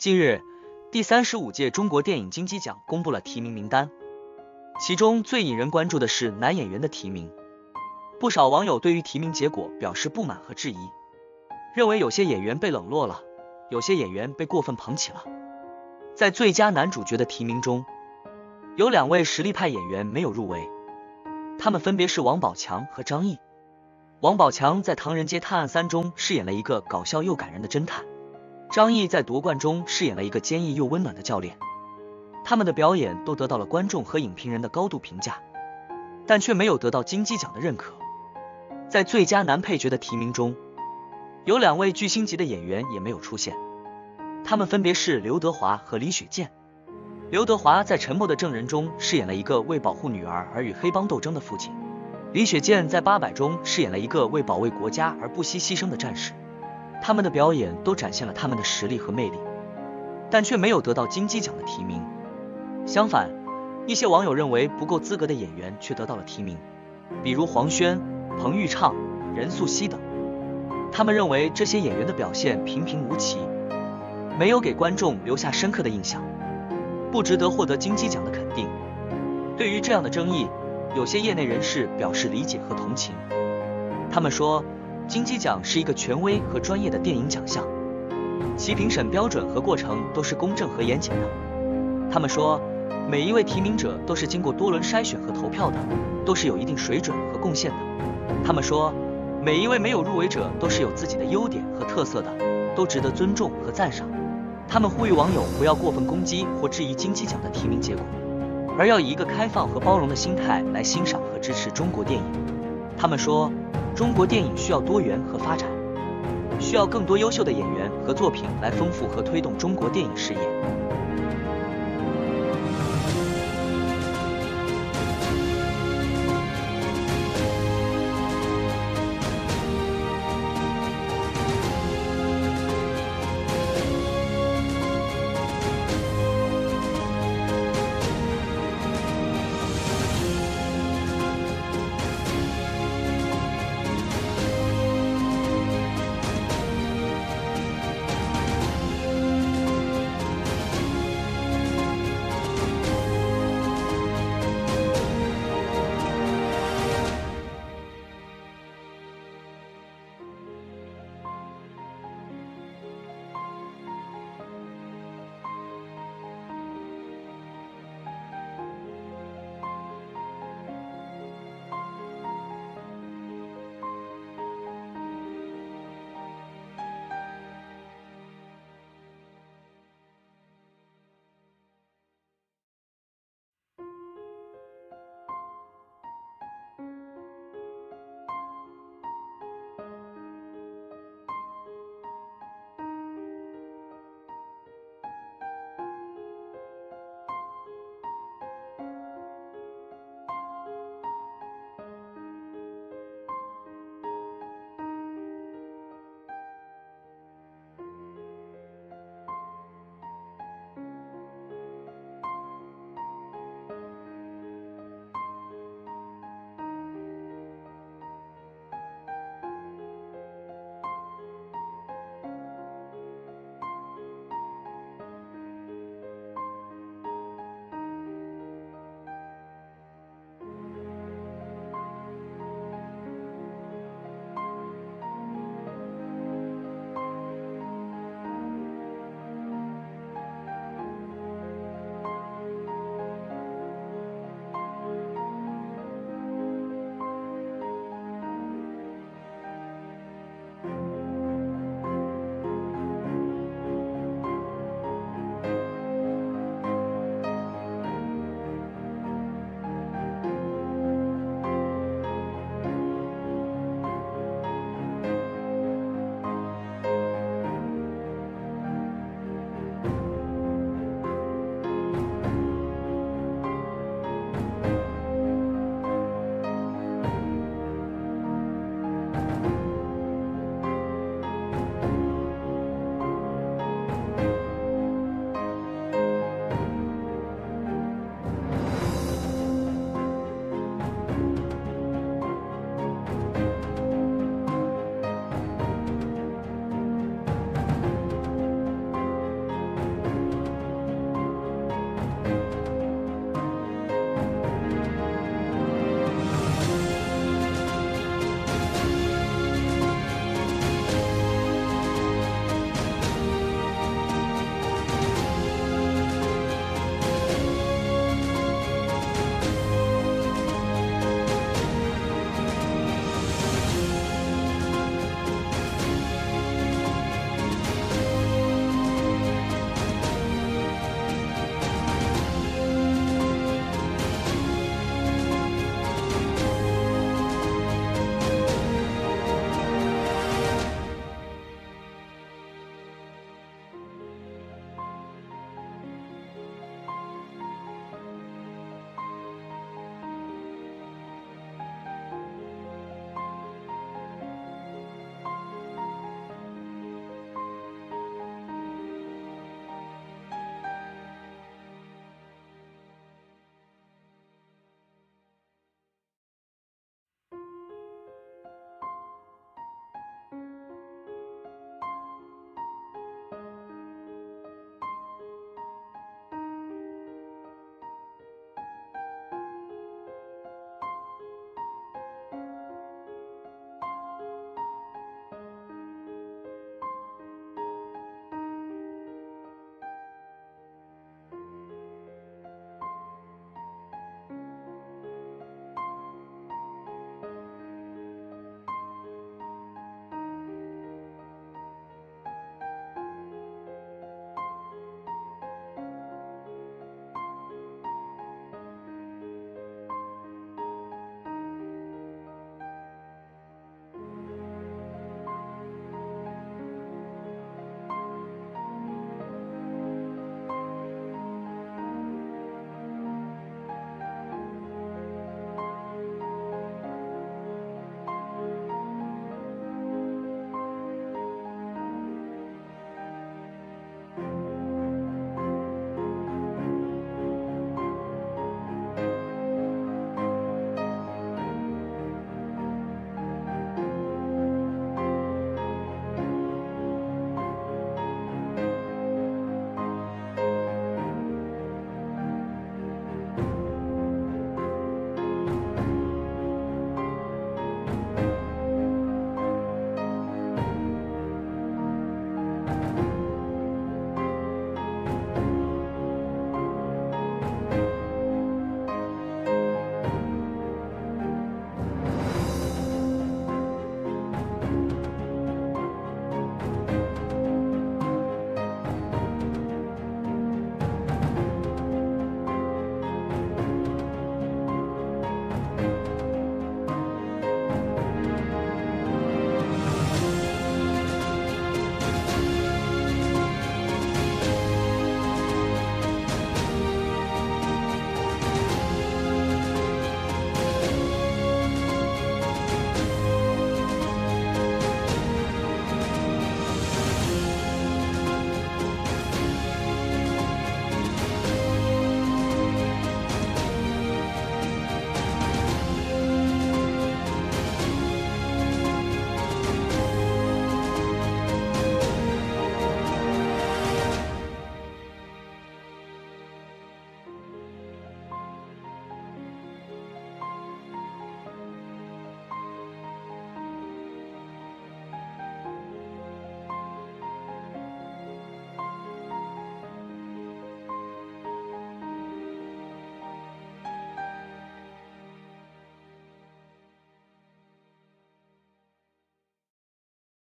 近日，第三十五届中国电影金鸡奖公布了提名名单，其中最引人关注的是男演员的提名。不少网友对于提名结果表示不满和质疑，认为有些演员被冷落了，有些演员被过分捧起了。在最佳男主角的提名中，有两位实力派演员没有入围，他们分别是王宝强和张译。王宝强在《唐人街探案三》中饰演了一个搞笑又感人的侦探，张译在《夺冠》中饰演了一个坚毅又温暖的教练。他们的表演都得到了观众和影评人的高度评价，但却没有得到金鸡奖的认可。在最佳男配角的提名中，有两位巨星级的演员也没有出现，他们分别是刘德华和李雪健。刘德华在《沉默的证人》中饰演了一个为保护女儿而与黑帮斗争的父亲。李雪健在《八佰》中饰演了一个为保卫国家而不惜牺牲的战士，他们的表演都展现了他们的实力和魅力，但却没有得到金鸡奖的提名。相反，一些网友认为不够资格的演员却得到了提名，比如黄轩、彭昱畅、任素汐等。他们认为这些演员的表现平平无奇，没有给观众留下深刻的印象，不值得获得金鸡奖的肯定。对于这样的争议，有些业内人士表示理解和同情，他们说，金鸡奖是一个权威和专业的电影奖项，其评审标准和过程都是公正和严谨的。他们说，每一位提名者都是经过多轮筛选和投票的，都是有一定水准和贡献的。他们说，每一位没有入围者都是有自己的优点和特色的，都值得尊重和赞赏。他们呼吁网友不要过分攻击或质疑金鸡奖的提名结果。而要以一个开放和包容的心态来欣赏和支持中国电影。他们说，中国电影需要多元和发展，需要更多优秀的演员和作品来丰富和推动中国电影事业。